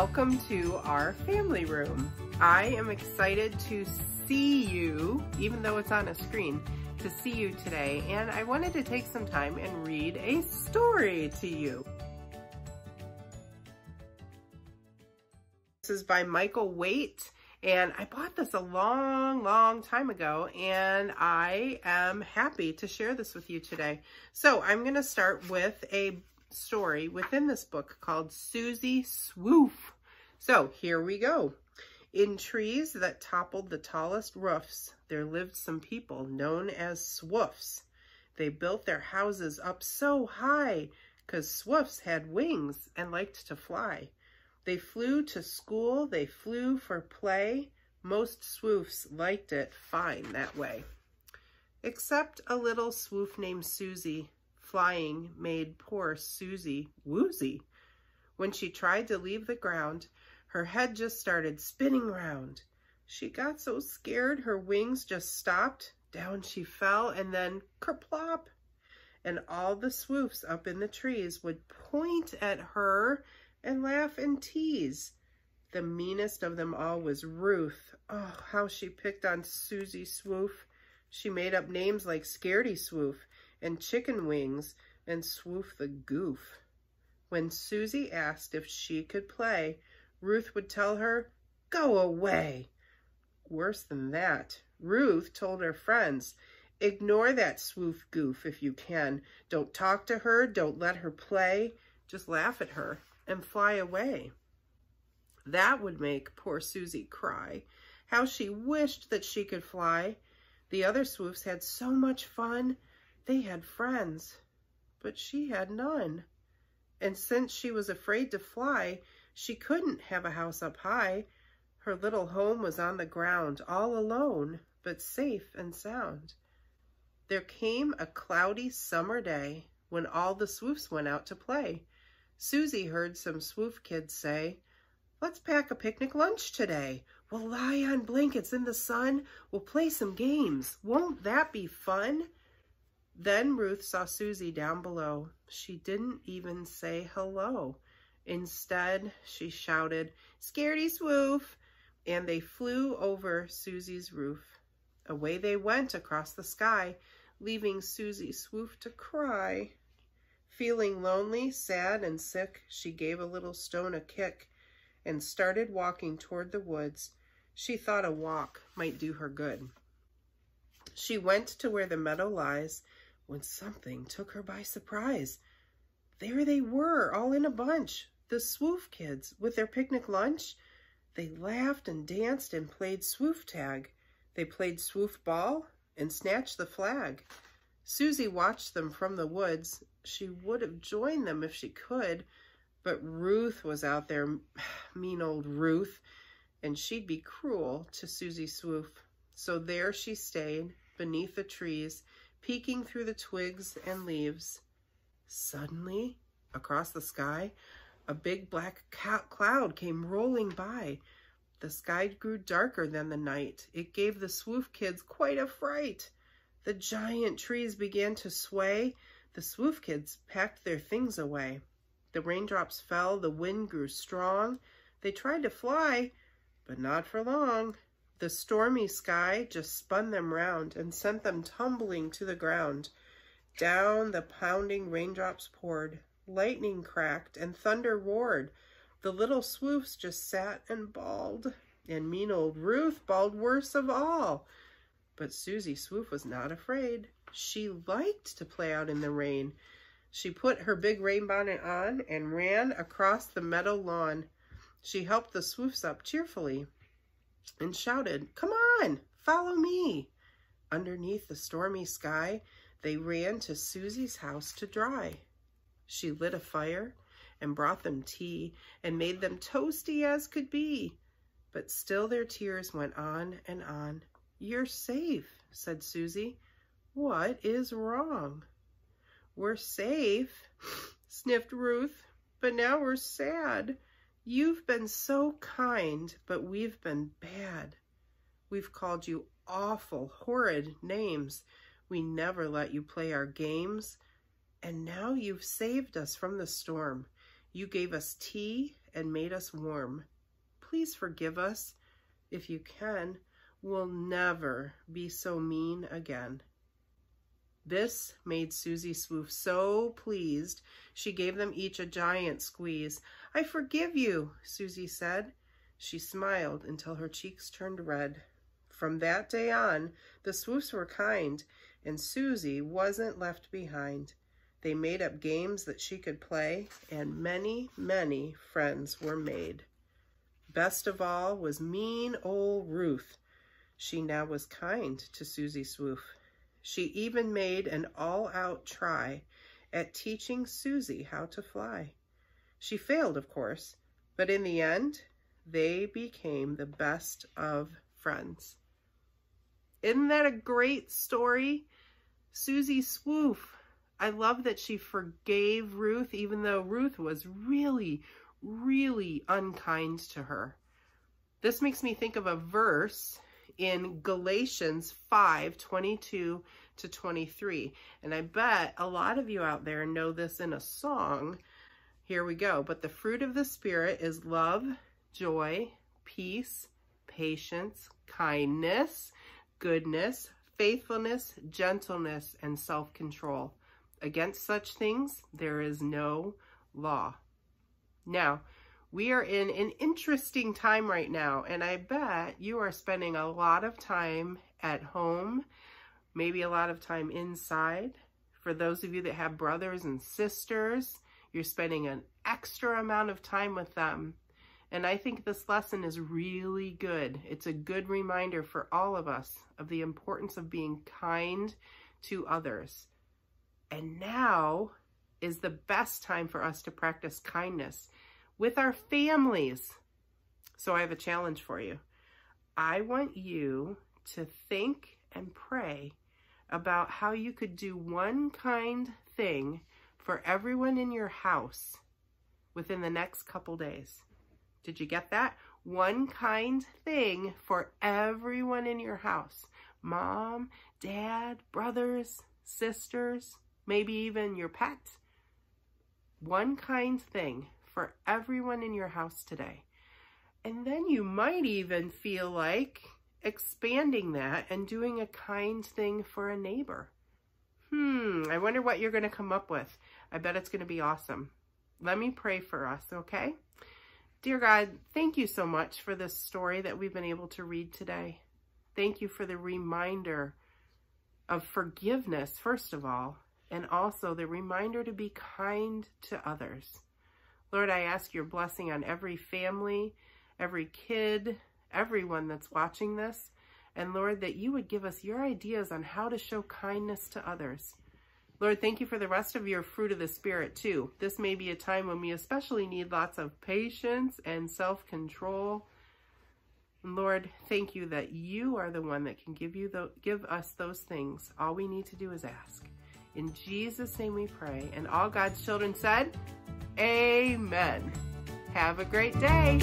welcome to our family room. I am excited to see you, even though it's on a screen, to see you today, and I wanted to take some time and read a story to you. This is by Michael Waite, and I bought this a long, long time ago, and I am happy to share this with you today. So I'm going to start with a story within this book called Susie Swoof. So here we go. In trees that toppled the tallest roofs, there lived some people known as swoofs. They built their houses up so high, 'cause swoofs had wings and liked to fly. They flew to school, they flew for play. Most swoofs liked it fine that way. Except a little swoof named Susie, flying made poor Susie woozy. When she tried to leave the ground, her head just started spinning round. She got so scared her wings just stopped, down she fell, and then kerplop! And all the swoofs up in the trees would point at her and laugh and tease. The meanest of them all was Ruth. Oh, how she picked on Susie Swoof. She made up names like Scaredy Swoof and chicken wings and swoof the goof. When Susie asked if she could play, Ruth would tell her, go away. Worse than that, Ruth told her friends, ignore that swoof goof if you can. Don't talk to her, don't let her play, just laugh at her and fly away. That would make poor Susie cry. How she wished that she could fly. The other swoofs had so much fun. They had friends, but she had none. And since she was afraid to fly, she couldn't have a house up high. Her little home was on the ground, all alone, but safe and sound. There came a cloudy summer day when all the swoofs went out to play. Susie heard some swoof kids say, Let's pack a picnic lunch today. We'll lie on blankets in the sun. We'll play some games. Won't that be fun? Then Ruth saw Susie down below. She didn't even say hello. Instead, she shouted, Scaredy swoof! And they flew over Susie's roof. Away they went across the sky, leaving Susie Swoof to cry. Feeling lonely, sad, and sick, she gave a little stone a kick and started walking toward the woods. She thought a walk might do her good. She went to where the meadow lies when something took her by surprise. There they were, all in a bunch, the swoof kids with their picnic lunch. They laughed and danced and played swoof tag. They played swoof ball and snatched the flag. Susie watched them from the woods. She would have joined them if she could, but Ruth was out there, mean old Ruth, and she'd be cruel to Susie Swoof. So there she stayed, beneath the trees, peeking through the twigs and leaves. Suddenly, across the sky, a big black cloud came rolling by. The sky grew darker than the night. It gave the swoof kids quite a fright. The giant trees began to sway. The swoof kids packed their things away. The raindrops fell, the wind grew strong. They tried to fly, but not for long. The stormy sky just spun them round and sent them tumbling to the ground. Down the pounding raindrops poured, lightning cracked and thunder roared. The little swoofs just sat and bawled, and mean old Ruth bawled worst of all. But Susie Swoof was not afraid. She liked to play out in the rain. She put her big rain bonnet on and ran across the meadow lawn. She helped the swoofs up cheerfully and shouted, Come on, follow me. Underneath the stormy sky, they ran to Susie's house to dry. She lit a fire and brought them tea and made them toasty as could be. But still their tears went on and on. You're safe, said Susie. What is wrong? We're safe, sniffed Ruth, but now we're sad. You've been so kind, but we've been bad. We've called you awful, horrid names. We never let you play our games. And now you've saved us from the storm. You gave us tea and made us warm. Please forgive us. If you can, we'll never be so mean again. This made Susie Swoof so pleased, she gave them each a giant squeeze. I forgive you, Susie said. She smiled until her cheeks turned red. From that day on, the Swoofs were kind, and Susie wasn't left behind. They made up games that she could play, and many, many friends were made. Best of all was mean old Ruth. She now was kind to Susie Swoof. She even made an all-out try at teaching Susie how to fly. She failed, of course, but in the end, they became the best of friends. Isn't that a great story? Susie Swoof. I love that she forgave Ruth, even though Ruth was really, really unkind to her. This makes me think of a verse in Galatians 5, 22 to 23. And I bet a lot of you out there know this in a song. Here we go. But the fruit of the Spirit is love, joy, peace, patience, kindness, goodness, faithfulness, gentleness, and self-control. Against such things, there is no law. Now, we are in an interesting time right now, and I bet you are spending a lot of time at home, maybe a lot of time inside. For those of you that have brothers and sisters, you're spending an extra amount of time with them. And I think this lesson is really good. It's a good reminder for all of us of the importance of being kind to others. And now is the best time for us to practice kindness with our families. So I have a challenge for you. I want you to think and pray about how you could do one kind thing for everyone in your house within the next couple days. Did you get that? One kind thing for everyone in your house. Mom, dad, brothers, sisters, maybe even your pet. One kind thing for everyone in your house today. And then you might even feel like expanding that and doing a kind thing for a neighbor. Hmm, I wonder what you're going to come up with. I bet it's going to be awesome. Let me pray for us, okay? Dear God, thank you so much for this story that we've been able to read today. Thank you for the reminder of forgiveness, first of all, and also the reminder to be kind to others. Lord, I ask your blessing on every family, every kid, everyone that's watching this. And Lord, that you would give us your ideas on how to show kindness to others. Lord, thank you for the rest of your fruit of the Spirit too. This may be a time when we especially need lots of patience and self-control. Lord, thank you that you are the one that can give you the, give us those things. All we need to do is ask. In Jesus' name we pray. And all God's children said, Amen. Have a great day.